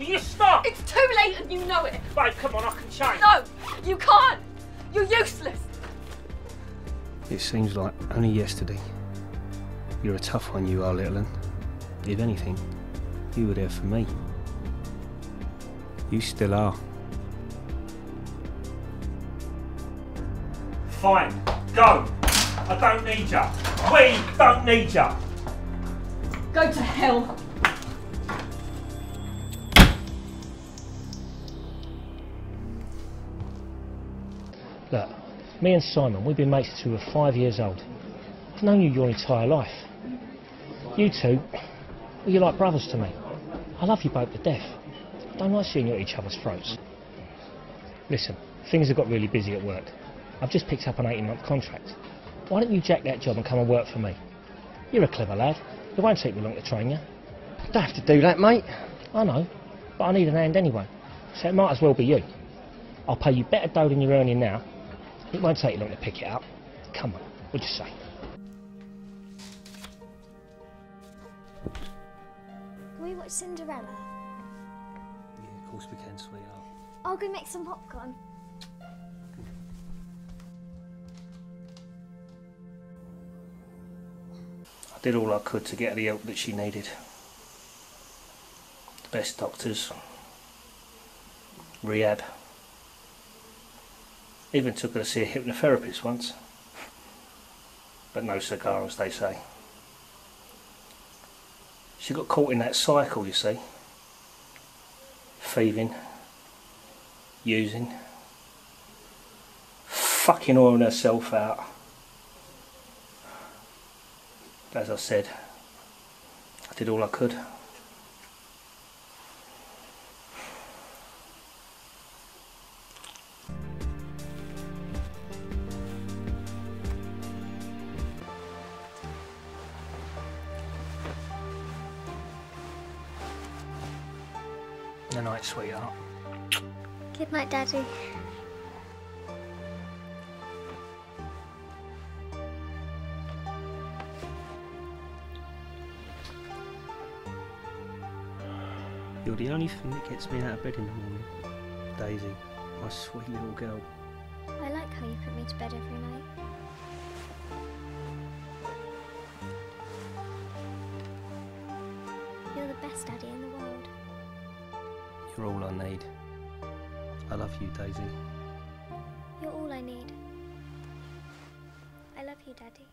Will you stop? It's too late and you know it. Babe, come on, I can change. No, you can't. You're useless. It seems like only yesterday. You're a tough one, you are, little one. If anything, you were there for me. You still are. Fine, go. I don't need ya. We don't need ya. Go to hell. Look, me and Simon, we've been mates since we were five years old. I've known you your entire life. You two, well, you're like brothers to me. I love you both to death. Don't like seeing you at each other's throats. Listen, things have got really busy at work. I've just picked up an 18 month contract. Why don't you jack that job and come and work for me? You're a clever lad. It won't take me long to train you. Don't have to do that, mate. I know, but I need an hand anyway. So it might as well be you. I'll pay you better dough than you're earning now. It won't take you long to pick it up. Come on, what'd you say? Can we watch Cinderella? Yeah, of course we can, sweetheart. I'll go make some popcorn. I did all I could to get her the help that she needed. The best doctors, rehab. Even took her to see a hypnotherapist once. But no cigar, as they say. She got caught in that cycle, you see. Thieving, using, fucking oiling herself out. As I said, I did all I could. Good night, sweetheart. Good night, Daddy. You're the only thing that gets me out of bed in the morning. Daisy, my sweet little girl. I like how you put me to bed every night. You're the best daddy in the world. You're all I need. I love you, Daisy. You're all I need. I love you, Daddy.